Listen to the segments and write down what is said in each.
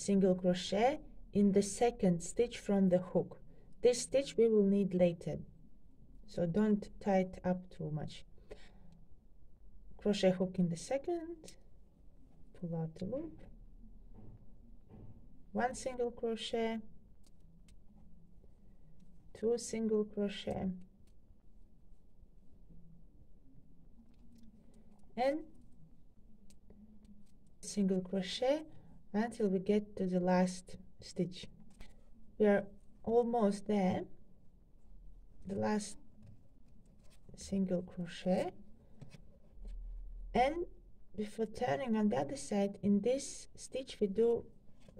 single crochet in the second stitch from the hook. This stitch we will need later. So don't tie it up too much. Crochet hook in the second. Pull out the loop. One single crochet. Two single crochet. And single crochet until we get to the last stitch. We are almost there. The last single crochet. And before turning on the other side in this stitch we do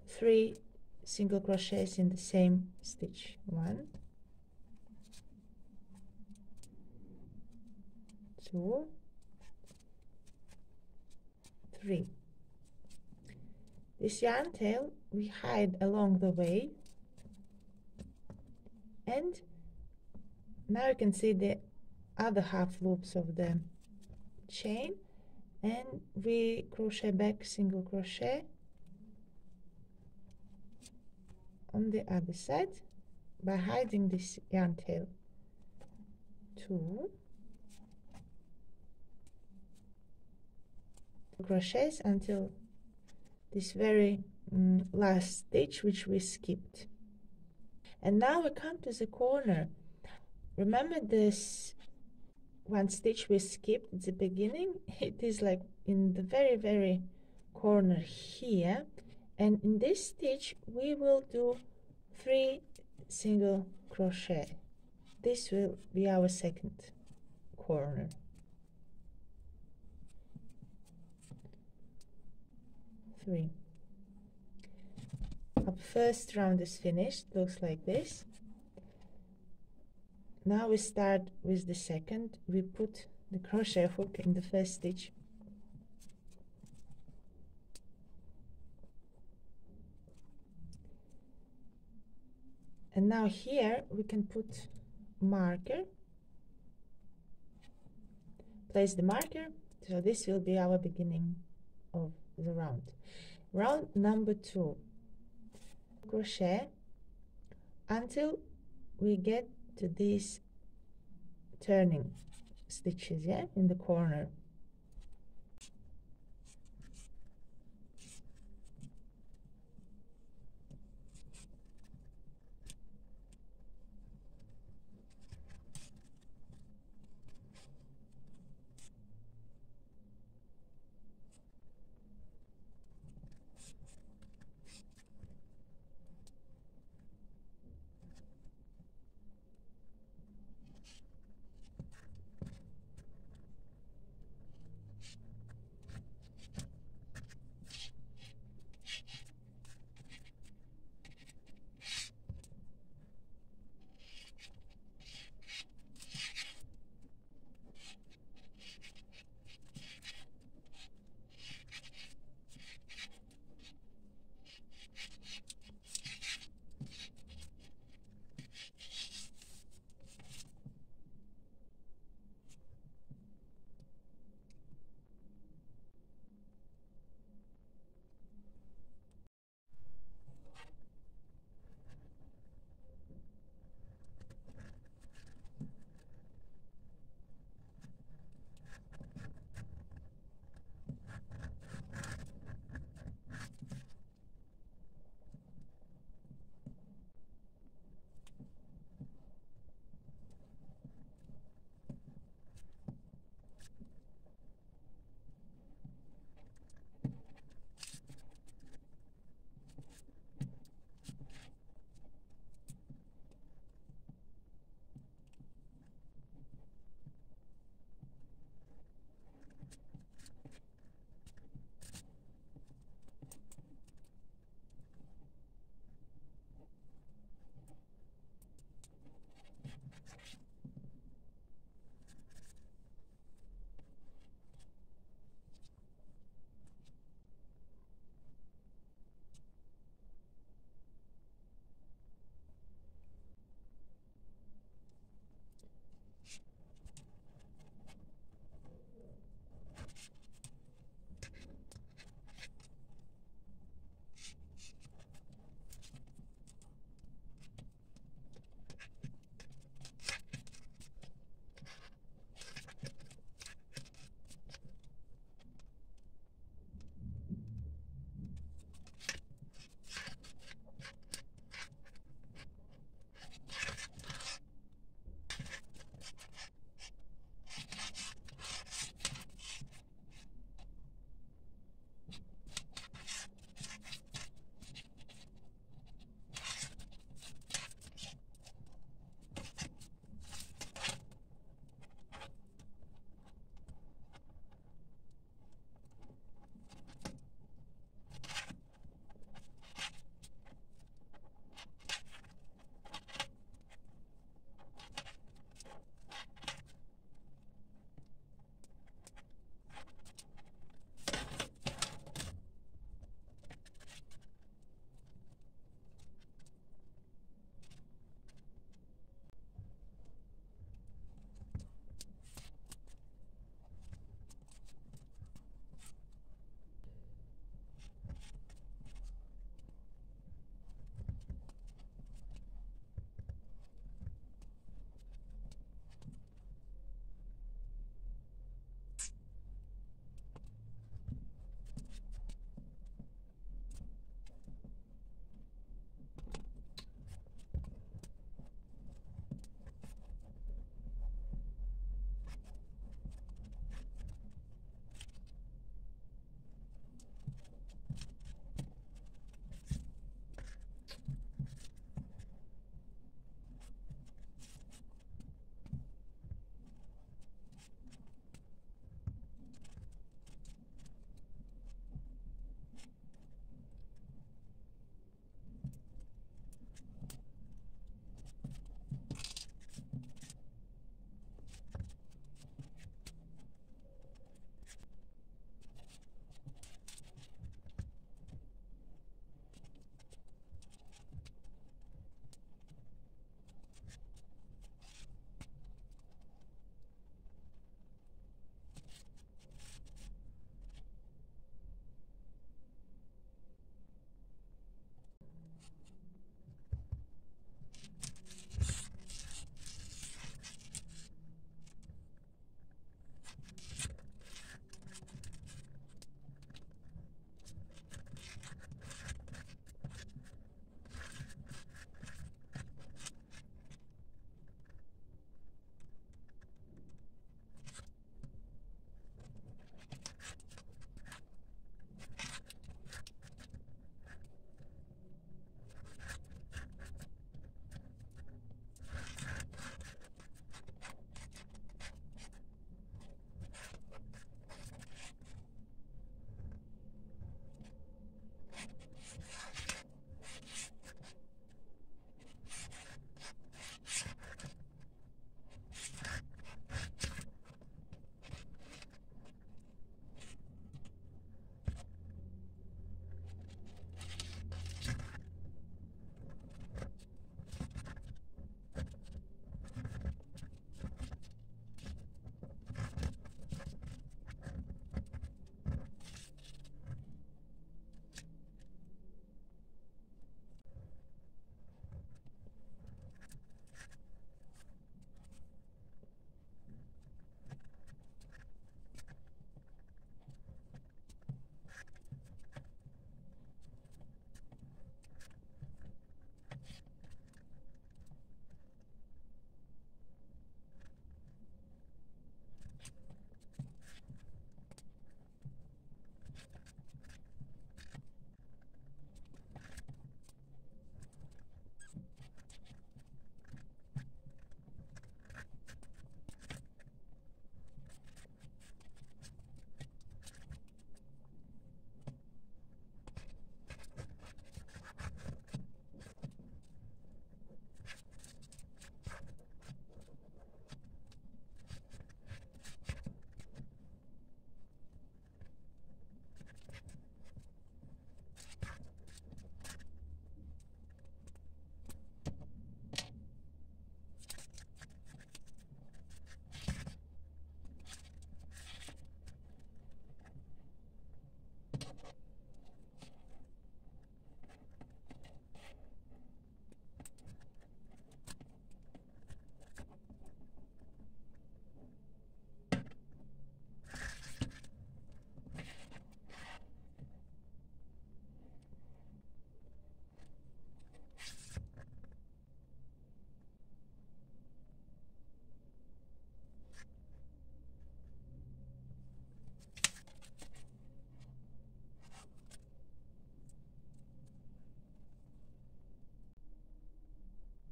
three single crochets in the same stitch. One two three this yarn tail we hide along the way. And now you can see the other half loops of the chain. And we crochet back single crochet on the other side by hiding this yarn tail two crochets until this very mm, last stitch which we skipped. And now we come to the corner. Remember this one stitch we skipped at the beginning? It is like in the very very corner here. And in this stitch we will do three single crochet. This will be our second corner three. Our first round is finished looks like this. Now we start with the second. We put the crochet hook in the first stitch. And now here we can put marker. Place the marker so this will be our beginning of the round round number two crochet. Until we get to these turning stitches yeah in the corner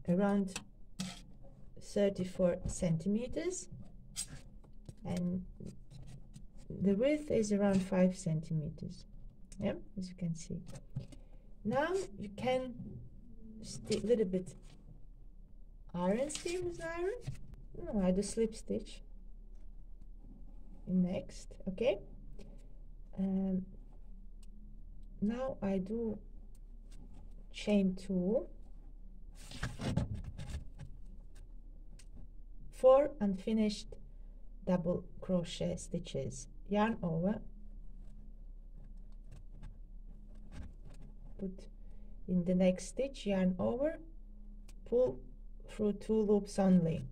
around 34 centimeters. And the width is around 5 centimeters. Yeah as you can see. Now you can a little bit iron steel with iron. No, I do slip stitch next okay? Um, now I do chain two four unfinished double crochet stitches. Yarn over. Put in the next stitch yarn over. Pull through two loops only.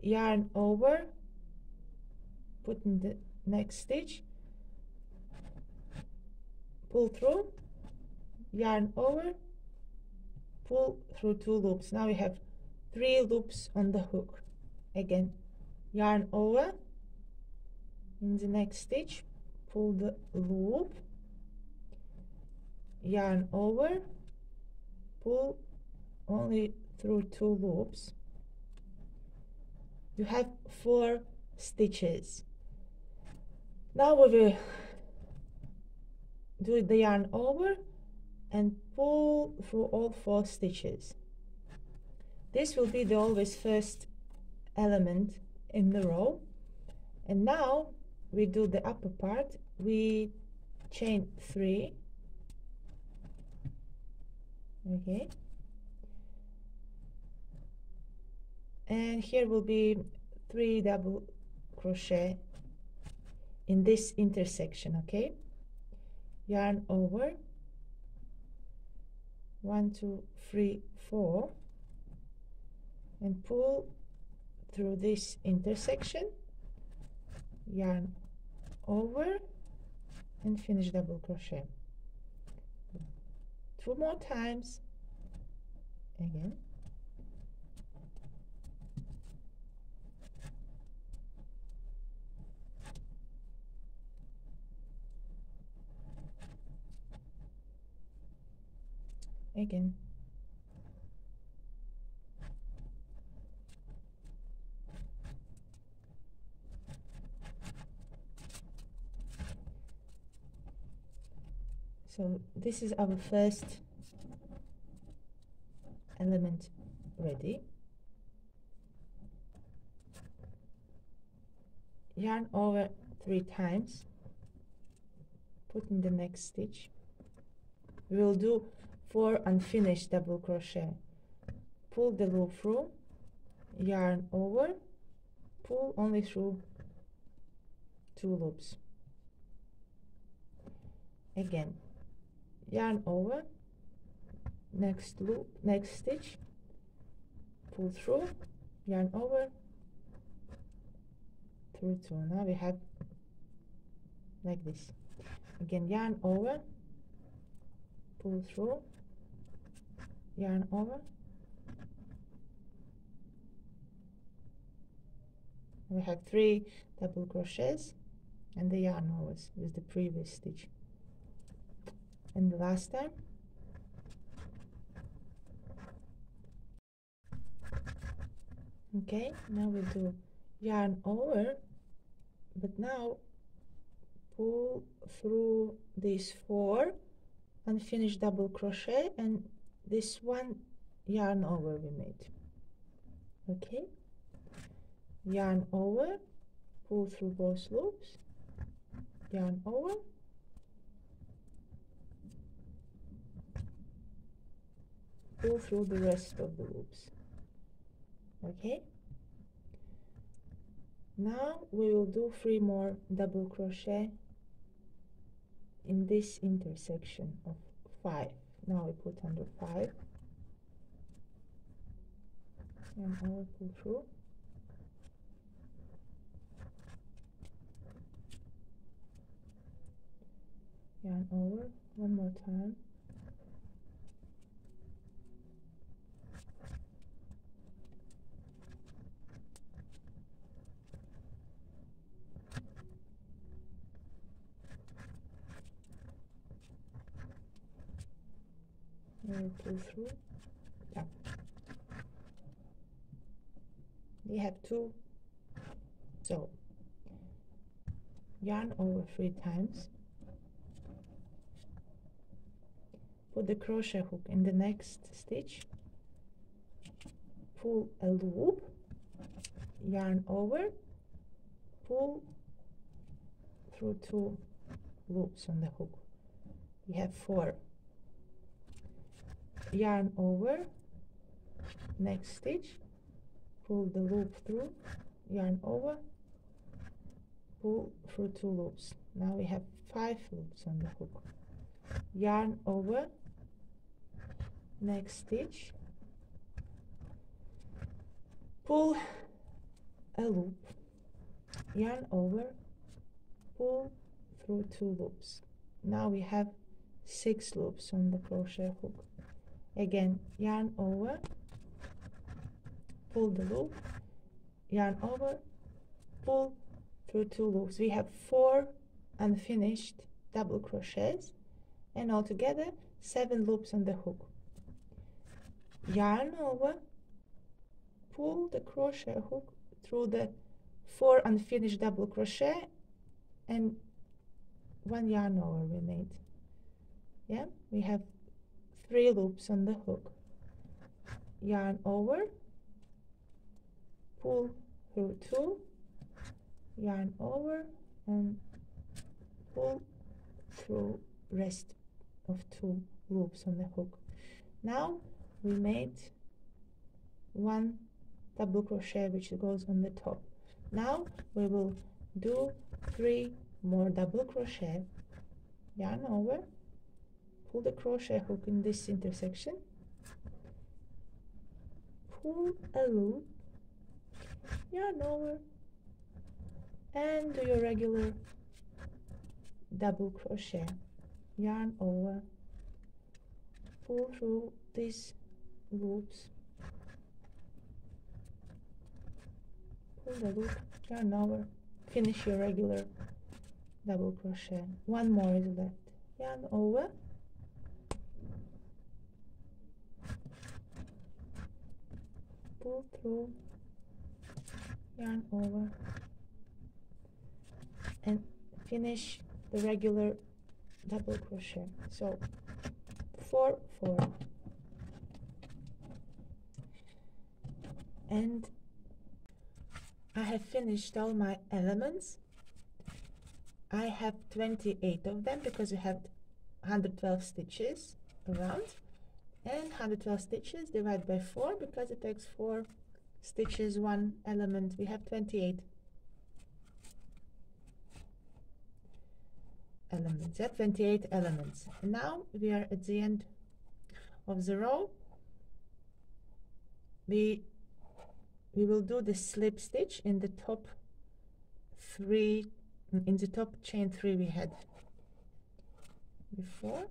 Yarn over. Put in the next stitch. Pull through. Yarn over. Pull through two loops. Now we have three loops on the hook. Again yarn over. In the next stitch pull the loop. Yarn over. Pull only through two loops. You have four stitches. Now we will do the yarn over and pull through all four stitches this will be the always first element in the row. And now we do the upper part. We chain three. Okay. And here will be three double crochet in this intersection okay? Yarn over. One two three four and pull through this intersection yarn over and finish double crochet. Two more times. Again. Again so this is our first element ready. Yarn over three times. Put in the next stitch. We will do four unfinished double crochet. Pull the loop through yarn over pull only through two loops. Again yarn over. Next loop next stitch. Pull through yarn over. Through two now we have like this. Again yarn over. Pull through yarn over. We have three double crochets and the yarn overs with the previous stitch and the last time. Okay now we do yarn over. But now pull through these four and finish double crochet and this one yarn over we made. Okay yarn over pull through both loops yarn over pull through the rest of the loops. Okay? Now we will do three more double crochet in this intersection of five. Now we put under five. And I will pull through. Yarn over one more time and pull through yeah we have two so yarn over three times. Put the crochet hook in the next stitch. Pull a loop. Yarn over. Pull through two loops on the hook. We have four. Yarn over. Next stitch pull the loop through yarn over pull through two loops. Now we have five loops on the hook. Yarn over next stitch pull a loop. Yarn over pull through two loops. Now we have six loops on the crochet hook. Again yarn over pull the loop yarn over pull through two loops. We have four unfinished double crochets and altogether seven loops on the hook. Yarn over pull the crochet hook through the four unfinished double crochet and one yarn over we made. Yeah we have three loops on the hook. Yarn over pull through two. Yarn over and pull through rest of two loops on the hook. Now we made one double crochet which goes on the top. Now we will do three more double crochet. Yarn over. Pull the crochet hook in this intersection. Pull a loop yarn over and do your regular double crochet. Yarn over. Pull through these loops pull the loop. Yarn over. Finish your regular double crochet. One more is left. Yarn over. Pull through yarn over and finish the regular double crochet. So four four. And I have finished all my elements. I have 28 of them because we have 112 stitches around. And 112 stitches divided by 4 because it takes 4 stitches one element. We have 28 elements. Yeah 28 elements. And now we are at the end of the row. We we will do the slip stitch in the top three in the top chain three we had before.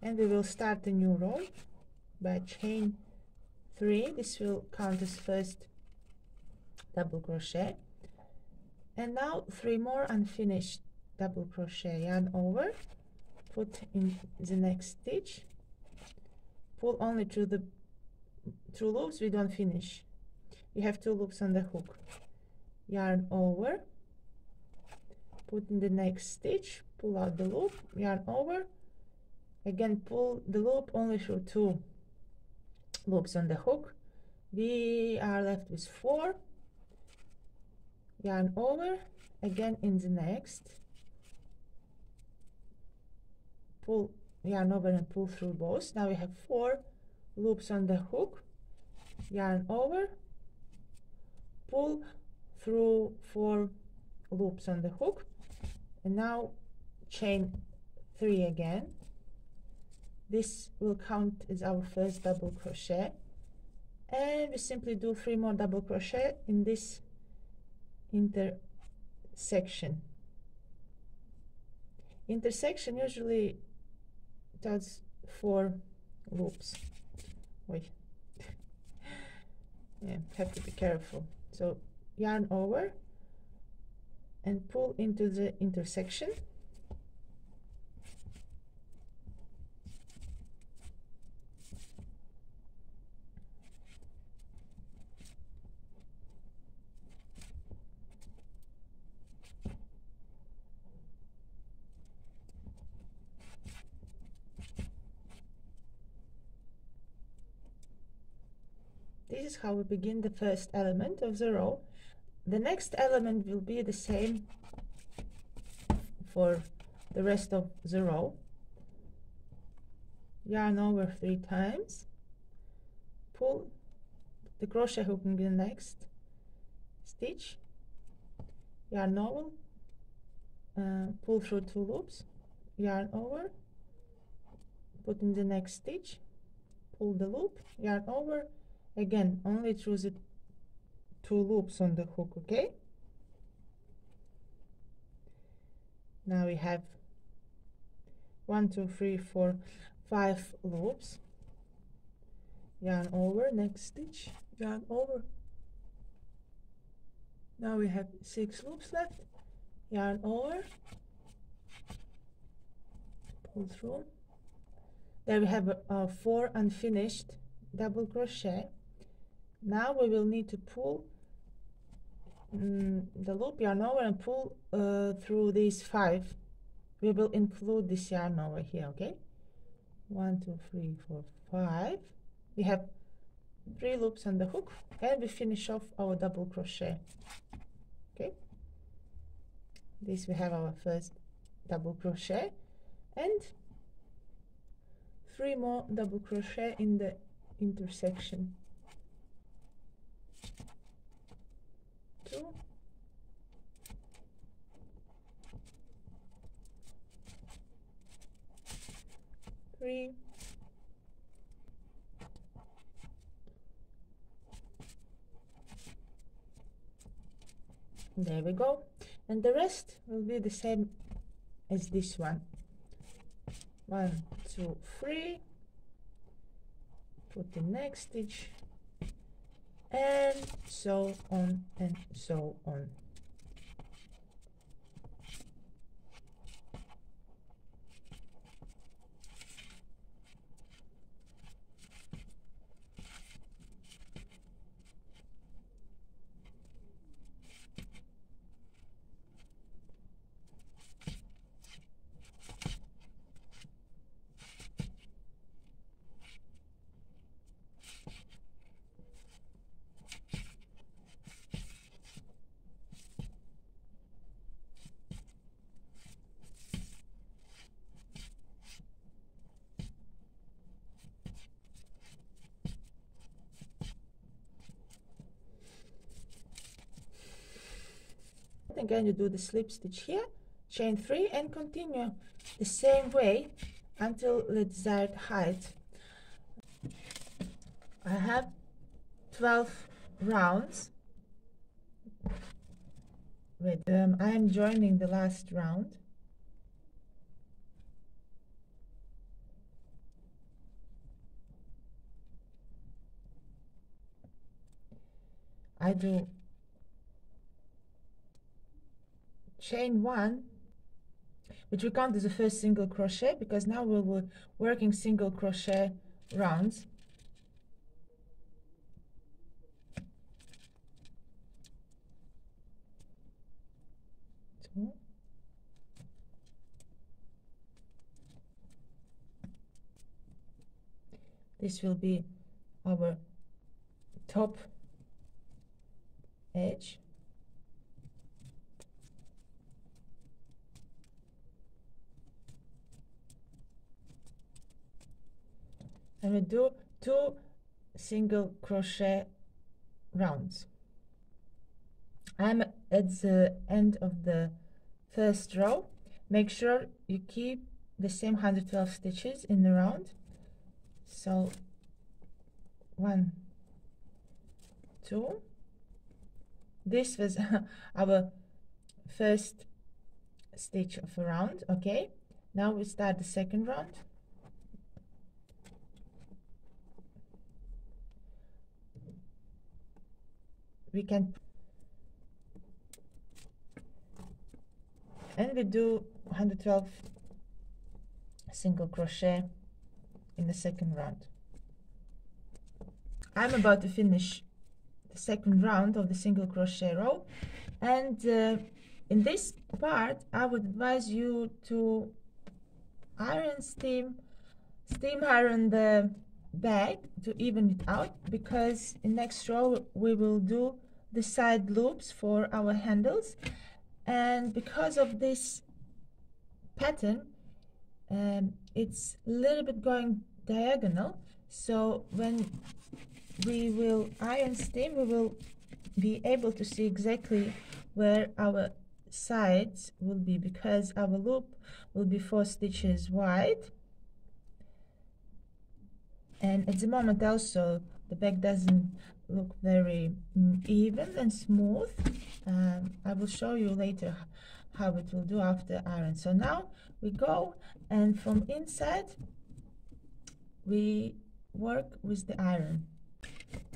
And we will start a new row by chain three. This will count as first double crochet. And now three more unfinished double crochet. Yarn over. Put in the next stitch. Pull only through the two loops. We don't finish. We have two loops on the hook. Yarn over. Put in the next stitch. Pull out the loop. Yarn over. Again pull the loop only through two loops on the hook. We are left with four. Yarn over. Again in the next. Pull yarn over and pull through both. Now we have four loops on the hook. Yarn over. Pull through four loops on the hook. And now chain three again this will count as our first double crochet. And we simply do three more double crochet in this intersection. Intersection usually does four loops. Wait. Yeah have to be careful. So yarn over and pull into the intersection this is how we begin the first element of the row. The next element will be the same for the rest of the row. Yarn over three times. Pull the crochet hook in the next stitch. Yarn over. Uh, pull through two loops. Yarn over. Put in the next stitch. Pull the loop. Yarn over again only through the two loops on the hook okay? Now we have one two three four five loops. Yarn over next stitch yarn over. Now we have six loops left yarn over. Pull through. There we have uh, four unfinished double crochet now we will need to pull mm, the loop yarn over and pull uh, through these five. We will include this yarn over here okay? One two three four five. We have three loops on the hook and we finish off our double crochet okay? This we have our first double crochet and three more double crochet in the intersection two three. There we go. And the rest will be the same as this one. One two three. Put the next stitch and so on and so on again you do the slip stitch here chain three and continue the same way until the desired height. I have 12 rounds. Wait um, I am joining the last round. I do chain one which we count as the first single crochet because now we will working single crochet rounds. This will be our top edge and we do two single crochet rounds. I'm at the end of the first row. Make sure you keep the same 112 stitches in the round. So one two. This was our first stitch of a round okay? Now we start the second round we can and we do 112 single crochet in the second round. I'm about to finish the second round of the single crochet row and uh, in this part I would advise you to iron steam steam iron the back to even it out because in next row we will do the side loops for our handles. And because of this pattern um, it's a little bit going diagonal. So when we will iron steam we will be able to see exactly where our sides will be because our loop will be four stitches wide and at the moment also the back doesn't look very mm, even and smooth. Um, I will show you later how it will do after iron. So now we go and from inside we work with the iron.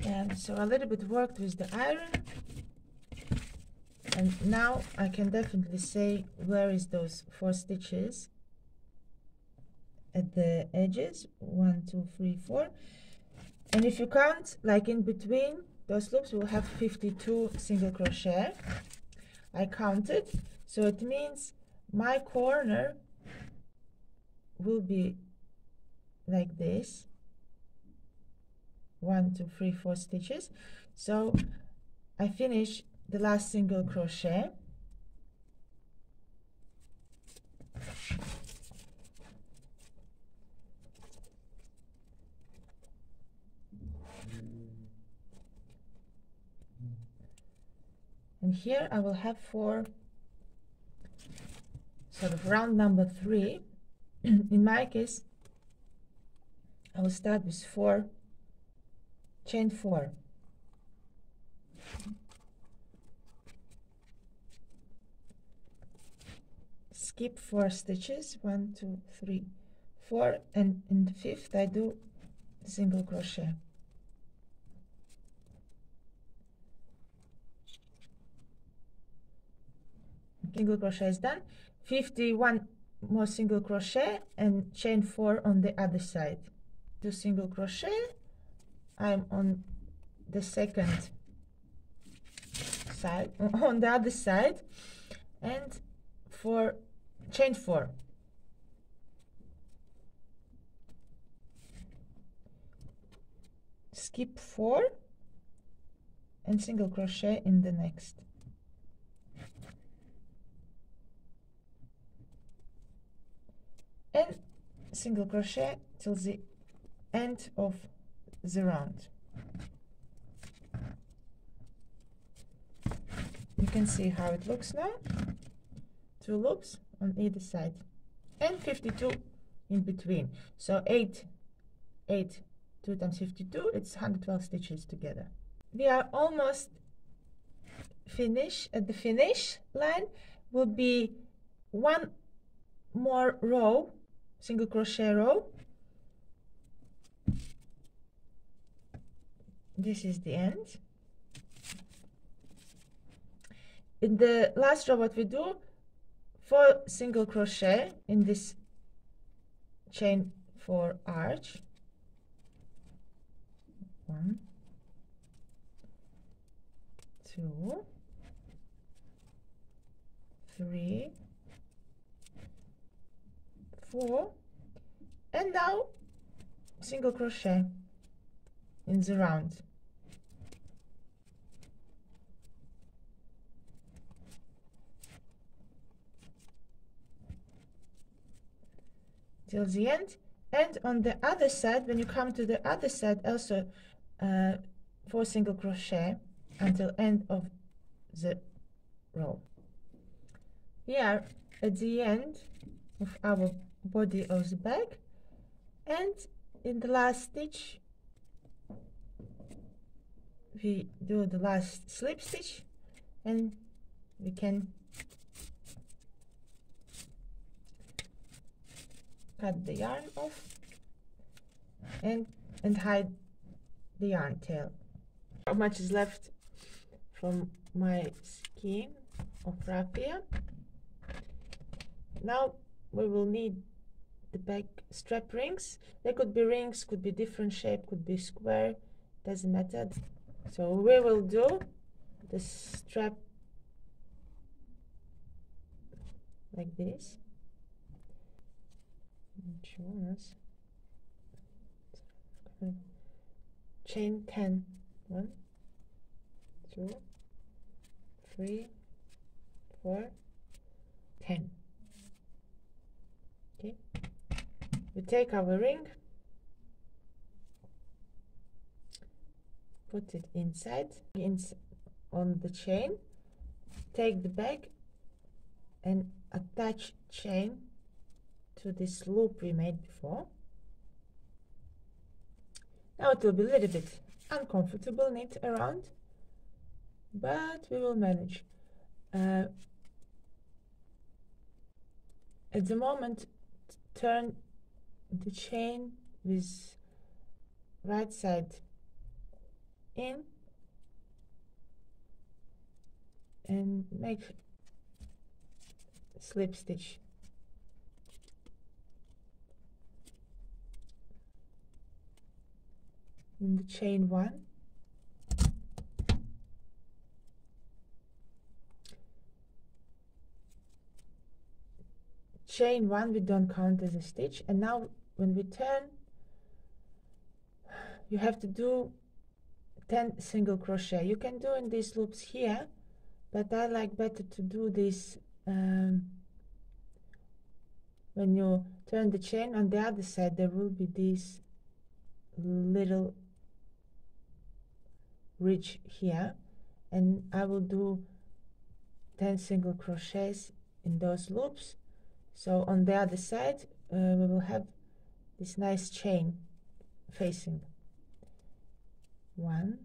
And so a little bit worked with the iron. And now I can definitely say where is those four stitches at the edges one two three four. And if you count like in between those loops we'll have 52 single crochet I counted. So it means my corner will be like this. One two three four stitches. So I finish the last single crochet and here I will have four sort of round number three. In my case I will start with four chain four. Skip four stitches one two three four. And in the fifth I do single crochet single crochet is done. 51 more single crochet and chain four on the other side. Do single crochet. I'm on the second side on the other side. And for chain four. Skip four and single crochet in the next and single crochet till the end of the round. You can see how it looks now. Two loops on either side and 52 in between. So 8 8 2 times 52 it's 112 stitches together. We are almost finished at the finish line will be one more row single crochet row. This is the end. In the last row what we do four single crochet in this chain four arch. One two three four and now single crochet in the round. Till the end. And on the other side when you come to the other side also uh, four single crochet until end of the row. We are at the end of our body of the bag. And in the last stitch we do the last slip stitch. And we can cut the yarn off and and hide the yarn tail how much is left from my skein of raffia now we will need the back strap rings. They could be rings could be different shape could be square doesn't matter. So we will do the strap like this. Chain 10 1 2 3 4 10 okay we take our ring put it inside ins on the chain take the bag and attach chain to this loop we made before. Now it will be a little bit uncomfortable knit around but we will manage. Uh, at the moment turn the chain with right side in and make slip stitch. In the chain one chain one we don't count as a stitch. And now when we turn you have to do 10 single crochet. You can do in these loops here but I like better to do this um, when you turn the chain on the other side there will be this little ridge here. And I will do 10 single crochets in those loops so on the other side uh, we will have this nice chain facing. One.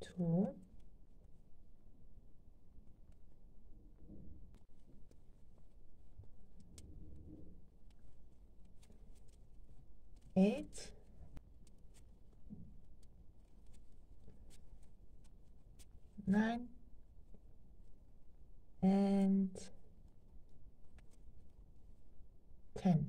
Two. Eight nine. And ten.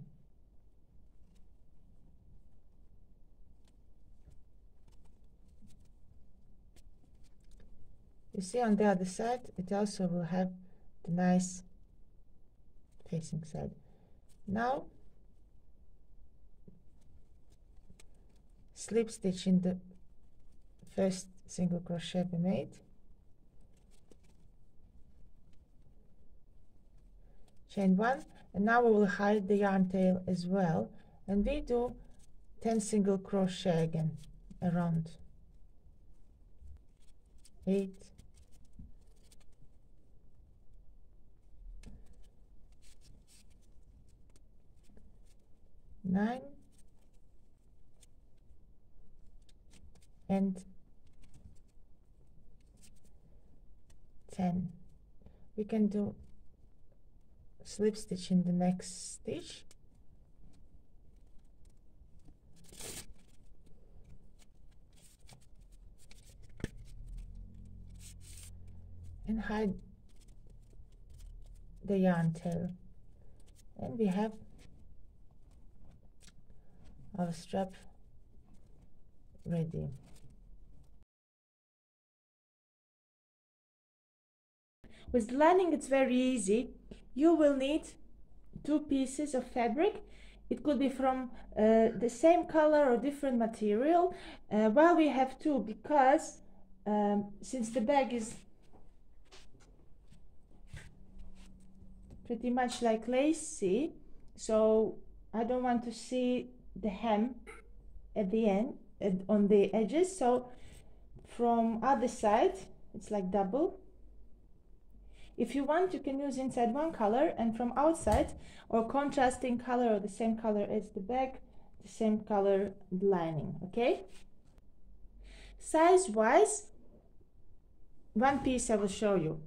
You see on the other side it also will have the nice facing side. Now slip stitch in the first single crochet we made chain one and now we will hide the yarn tail as well and we do 10 single crochet again around 8 9 and 10 we can do slip stitch in the next stitch. And hide the yarn tail. And we have our strap ready. With lining it's very easy. You will need two pieces of fabric. It could be from uh, the same color or different material. Uh, well, we have two because um, since the bag is pretty much like lacy, so I don't want to see the hem at the end at, on the edges. So from other side, it's like double if you want, you can use inside one color and from outside or contrasting color or the same color as the back, the same color lining, okay? Size wise, one piece I will show you.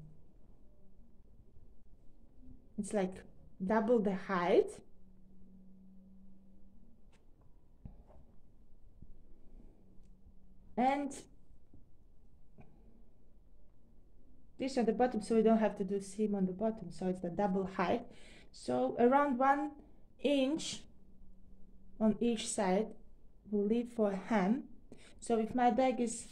It's like double the height. And this on the bottom so we don't have to do seam on the bottom so it's the double height. So around one inch on each side we'll leave for hem. So if my bag is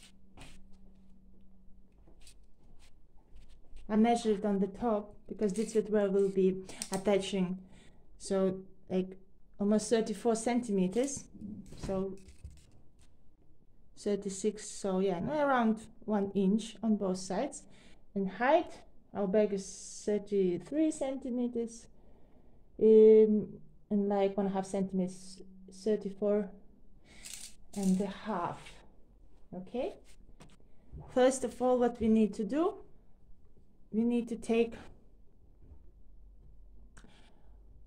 I measured on the top because this is where we'll be attaching so like almost 34 centimeters. So 36 so yeah around one inch on both sides and height. Our bag is 33 centimeters um, and like one half centimeters 34 and a half. Okay? First of all what we need to do we need to take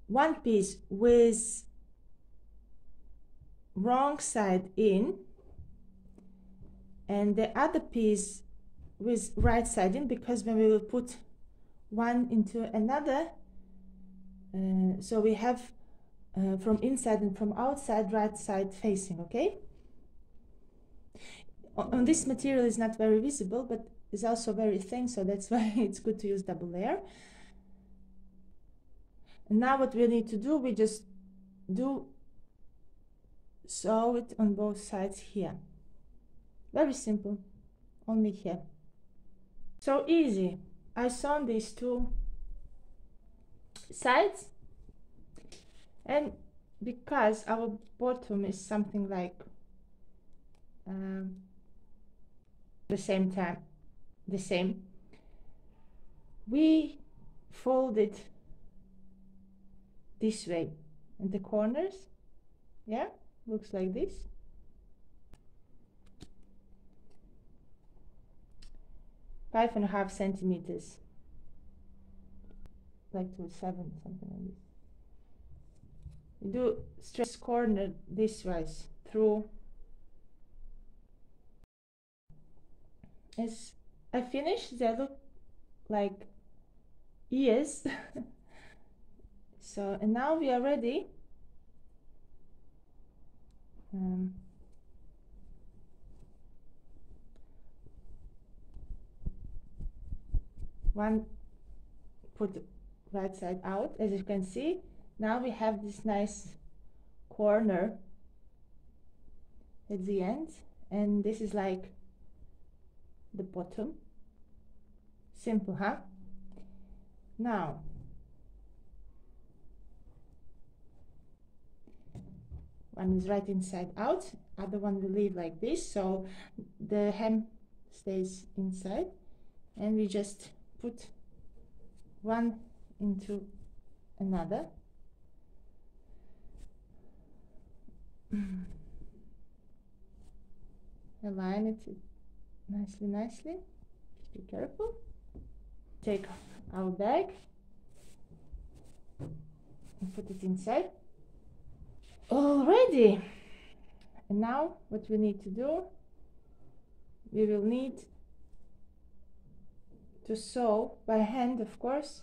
one piece with wrong side in and the other piece with right side in because when we will put one into another uh, so we have uh, from inside and from outside right side facing okay? On this material is not very visible but is also very thin so that's why it's good to use double layer. And now what we need to do we just do sew it on both sides here. Very simple only here so easy. I sewn these two sides. And because our bottom is something like um, the same time the same we fold it this way. And the corners yeah looks like this five and a half centimeters. Like to seven something like this. You do stress corner this way through as I finished they look like ears so and now we are ready. Um, one put right side out as you can see. Now we have this nice corner at the end and this is like the bottom. Simple huh? Now one is right inside out other one will leave like this so the hem stays inside and we just put one into another. Align it nicely nicely. Be careful. Take our bag and put it inside. Already! And now what we need to do we will need to sew by hand of course.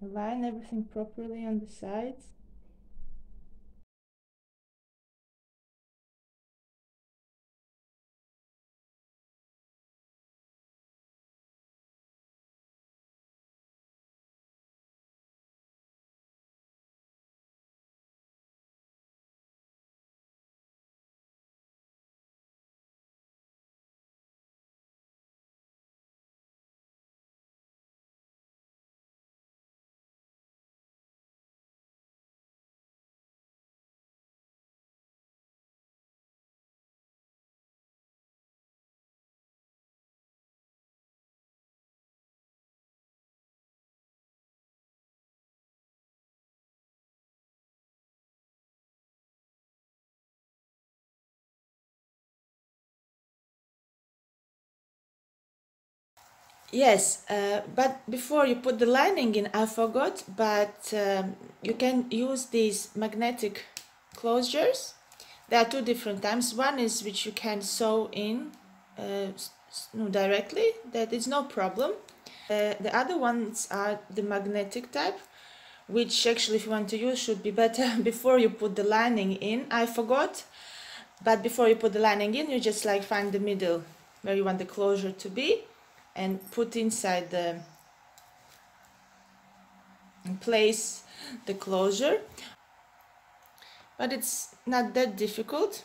Align everything properly on the sides Yes, uh, but before you put the lining in, I forgot, but um, you can use these magnetic closures. There are two different types. One is which you can sew in uh, directly, that is no problem. Uh, the other ones are the magnetic type, which actually if you want to use should be better before you put the lining in. I forgot, but before you put the lining in, you just like find the middle where you want the closure to be and put inside the place the closure. But it's not that difficult.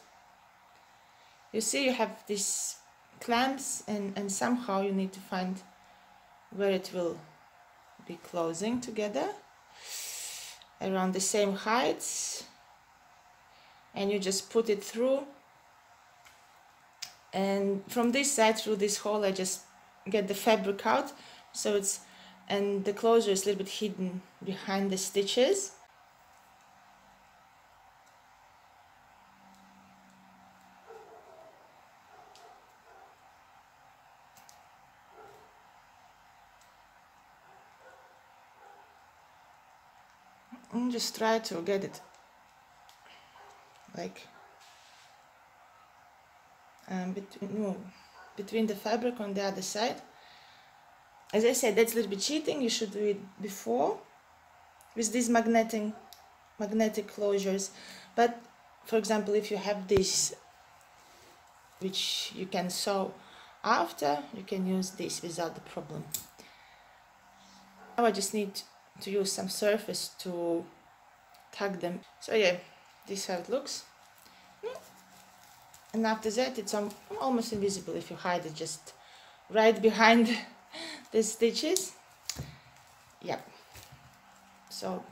You see you have these clamps and, and somehow you need to find where it will be closing together around the same heights and you just put it through. And from this side through this hole I just get the fabric out. So it's and the closure is a little bit hidden behind the stitches. And just try to get it like um, between, no, between the fabric on the other side. As I said that's a little bit cheating. You should do it before with these magnetic magnetic closures. But for example if you have this which you can sew after you can use this without the problem. Now I just need to use some surface to tag them. So yeah this is how it looks and after that it's almost invisible if you hide it just right behind the stitches. Yep. So